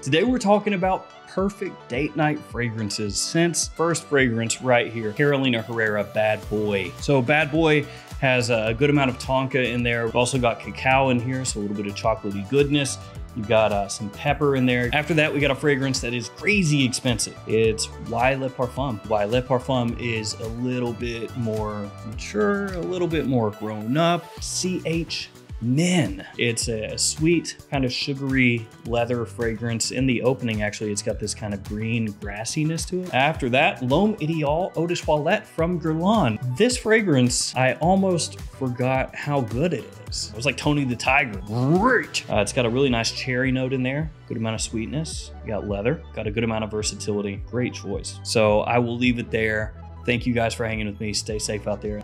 Today we're talking about perfect date night fragrances since first fragrance right here, Carolina Herrera Bad Boy. So Bad Boy has a good amount of tonka in there. We've also got cacao in here, so a little bit of chocolatey goodness. You've got uh, some pepper in there. After that, we got a fragrance that is crazy expensive. It's Y Le Parfum. Y Le Parfum is a little bit more mature, a little bit more grown up. CH Men. It's a sweet, kind of sugary leather fragrance. In the opening, actually, it's got this kind of green grassiness to it. After that, L'Homme Ideal Eau de Toilette from Guerlain. This fragrance, I almost forgot how good it is. It was like Tony the Tiger. Great. Uh, it's got a really nice cherry note in there, good amount of sweetness. You got leather, got a good amount of versatility. Great choice. So I will leave it there. Thank you guys for hanging with me. Stay safe out there.